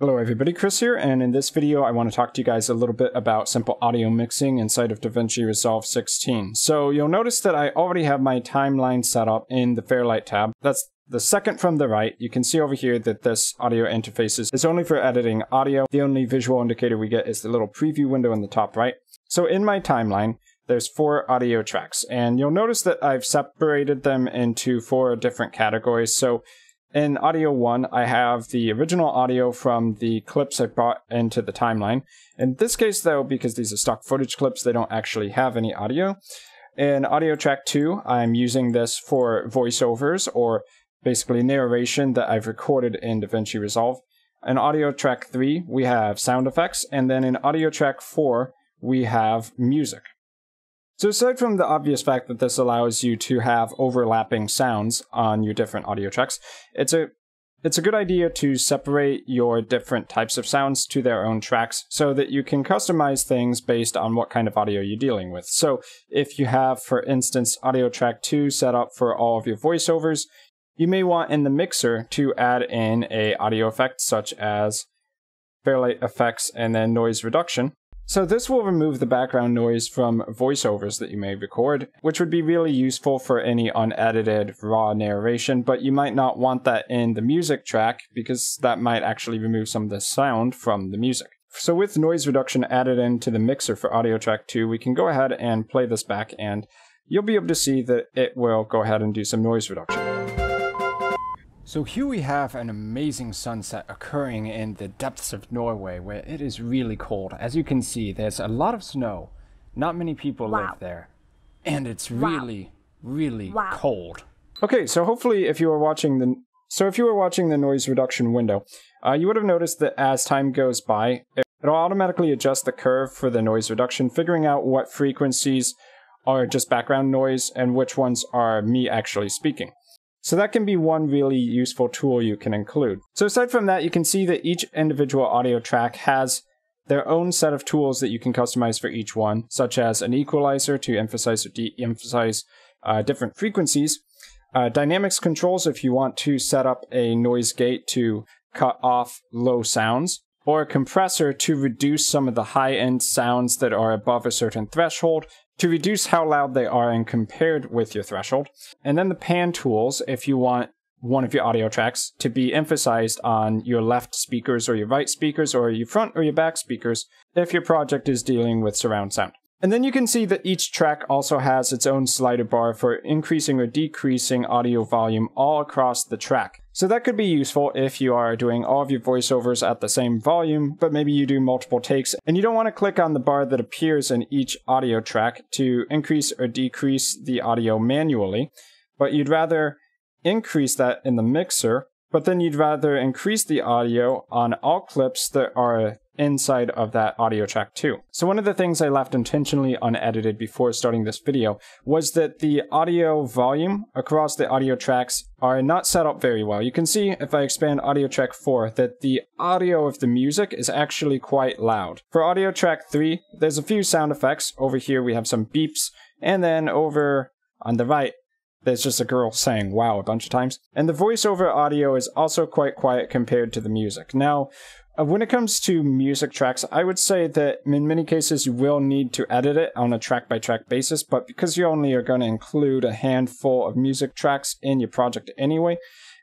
Hello everybody, Chris here, and in this video I want to talk to you guys a little bit about simple audio mixing inside of DaVinci Resolve 16. So you'll notice that I already have my timeline set up in the Fairlight tab. That's the second from the right. You can see over here that this audio interface is only for editing audio. The only visual indicator we get is the little preview window in the top right. So in my timeline, there's four audio tracks, and you'll notice that I've separated them into four different categories. So in audio one, I have the original audio from the clips I brought into the timeline. In this case, though, because these are stock footage clips, they don't actually have any audio. In audio track two, I'm using this for voiceovers or basically narration that I've recorded in DaVinci Resolve. In audio track three, we have sound effects, and then in audio track four, we have music. So aside from the obvious fact that this allows you to have overlapping sounds on your different audio tracks, it's a it's a good idea to separate your different types of sounds to their own tracks so that you can customize things based on what kind of audio you're dealing with. So if you have, for instance, audio track 2 set up for all of your voiceovers, you may want in the mixer to add in a audio effect such as Fairlight effects and then noise reduction so this will remove the background noise from voiceovers that you may record, which would be really useful for any unedited raw narration, but you might not want that in the music track because that might actually remove some of the sound from the music. So with noise reduction added into the mixer for audio track 2, we can go ahead and play this back and you'll be able to see that it will go ahead and do some noise reduction. So here we have an amazing sunset occurring in the depths of Norway where it is really cold. As you can see, there's a lot of snow. Not many people wow. live there. And it's really, wow. really wow. cold. Okay, so hopefully if you were watching the so if you were watching the noise reduction window, uh, you would have noticed that as time goes by, it'll automatically adjust the curve for the noise reduction, figuring out what frequencies are just background noise and which ones are me actually speaking. So that can be one really useful tool you can include. So aside from that, you can see that each individual audio track has their own set of tools that you can customize for each one, such as an equalizer to emphasize or de-emphasize uh, different frequencies, uh, dynamics controls if you want to set up a noise gate to cut off low sounds, or a compressor to reduce some of the high-end sounds that are above a certain threshold to reduce how loud they are and compared with your threshold. And then the pan tools if you want one of your audio tracks to be emphasized on your left speakers or your right speakers or your front or your back speakers if your project is dealing with surround sound. And then you can see that each track also has its own slider bar for increasing or decreasing audio volume all across the track. So that could be useful if you are doing all of your voiceovers at the same volume, but maybe you do multiple takes and you don't want to click on the bar that appears in each audio track to increase or decrease the audio manually, but you'd rather increase that in the mixer, but then you'd rather increase the audio on all clips that are inside of that audio track too. So one of the things I left intentionally unedited before starting this video was that the audio volume across the audio tracks are not set up very well. You can see if I expand audio track 4 that the audio of the music is actually quite loud. For audio track 3, there's a few sound effects. Over here we have some beeps and then over on the right there's just a girl saying wow a bunch of times. And the voiceover audio is also quite quiet compared to the music. Now, Uh, when it comes to music tracks, I would say that in many cases you will need to edit it on a track by track basis, but because you only are going to include a handful of music tracks in your project anyway,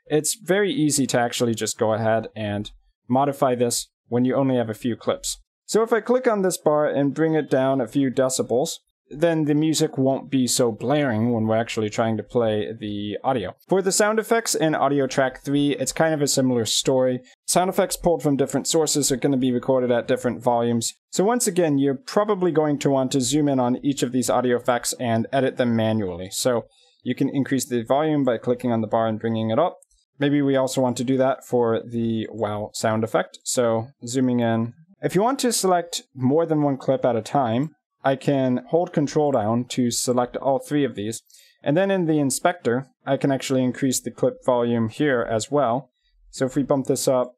it's very easy to actually just go ahead and modify this when you only have a few clips. So if I click on this bar and bring it down a few decibels, then the music won't be so blaring when we're actually trying to play the audio. For the sound effects in audio track 3, it's kind of a similar story. Sound effects pulled from different sources are going to be recorded at different volumes. So once again, you're probably going to want to zoom in on each of these audio effects and edit them manually. So you can increase the volume by clicking on the bar and bringing it up. Maybe we also want to do that for the wow sound effect. So zooming in. If you want to select more than one clip at a time, I can hold control down to select all three of these. And then in the inspector, I can actually increase the clip volume here as well. So if we bump this up,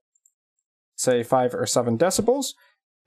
say 5 or 7 decibels,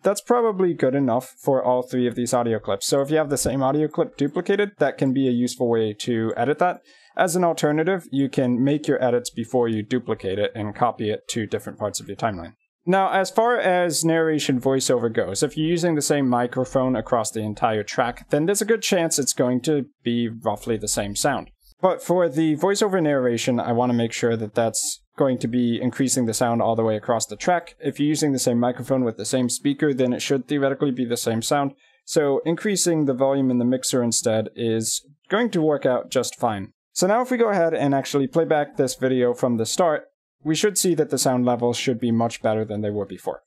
that's probably good enough for all three of these audio clips. So if you have the same audio clip duplicated, that can be a useful way to edit that. As an alternative, you can make your edits before you duplicate it and copy it to different parts of your timeline. Now, as far as narration voiceover goes, if you're using the same microphone across the entire track, then there's a good chance it's going to be roughly the same sound. But for the voiceover narration, I want to make sure that that's going to be increasing the sound all the way across the track. If you're using the same microphone with the same speaker, then it should theoretically be the same sound. So increasing the volume in the mixer instead is going to work out just fine. So now if we go ahead and actually play back this video from the start, we should see that the sound levels should be much better than they were before.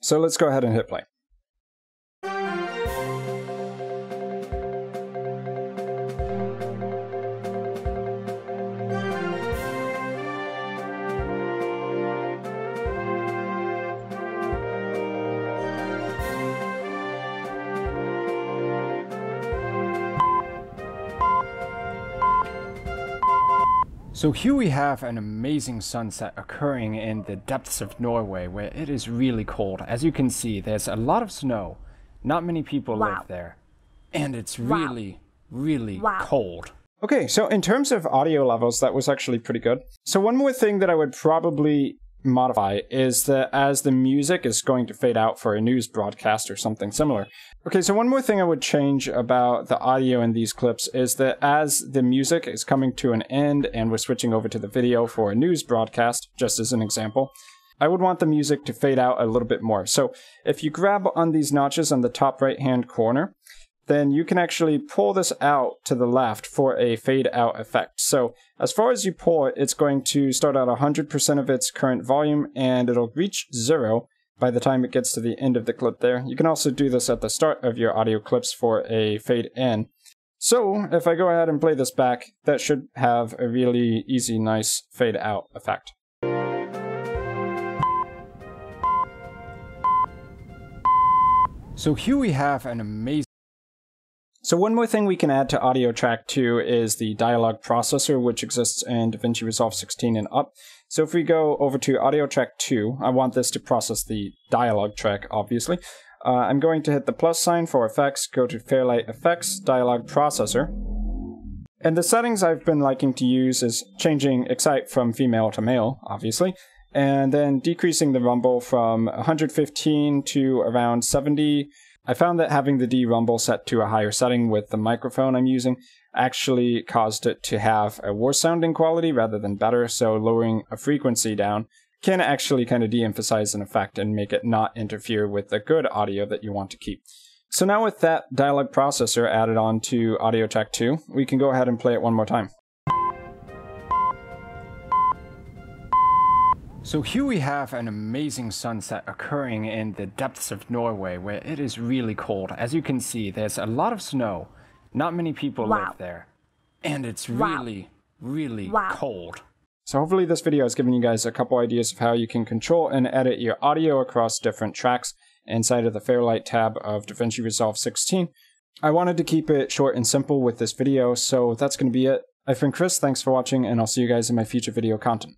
So let's go ahead and hit play. So here we have an amazing sunset occurring in the depths of Norway where it is really cold. As you can see, there's a lot of snow. Not many people wow. live there. And it's really, wow. really wow. cold. Okay, so in terms of audio levels, that was actually pretty good. So one more thing that I would probably modify is that as the music is going to fade out for a news broadcast or something similar. Okay, so one more thing I would change about the audio in these clips is that as the music is coming to an end and we're switching over to the video for a news broadcast, just as an example, I would want the music to fade out a little bit more. So if you grab on these notches on the top right hand corner, then you can actually pull this out to the left for a fade out effect. So as far as you pull it, it's going to start at 100% of its current volume and it'll reach zero by the time it gets to the end of the clip there. You can also do this at the start of your audio clips for a fade in. So if I go ahead and play this back, that should have a really easy, nice fade out effect. So here we have an amazing so one more thing we can add to Audio Track 2 is the dialogue processor, which exists in DaVinci Resolve 16 and up. So if we go over to Audio Track 2, I want this to process the dialogue track, obviously. Uh, I'm going to hit the plus sign for effects, go to Fairlight Effects, Dialogue Processor. And the settings I've been liking to use is changing Excite from female to male, obviously, and then decreasing the rumble from 115 to around 70, I found that having the De-Rumble set to a higher setting with the microphone I'm using actually caused it to have a worse sounding quality rather than better, so lowering a frequency down can actually kind of de-emphasize an effect and make it not interfere with the good audio that you want to keep. So now with that dialogue processor added on to Audio Track 2, we can go ahead and play it one more time. So here we have an amazing sunset occurring in the depths of Norway where it is really cold. As you can see, there's a lot of snow. Not many people wow. live there. And it's really, wow. really wow. cold. So hopefully this video has given you guys a couple ideas of how you can control and edit your audio across different tracks inside of the Fairlight tab of DaVinci Resolve 16. I wanted to keep it short and simple with this video, so that's going to be it. I've been Chris, thanks for watching, and I'll see you guys in my future video content.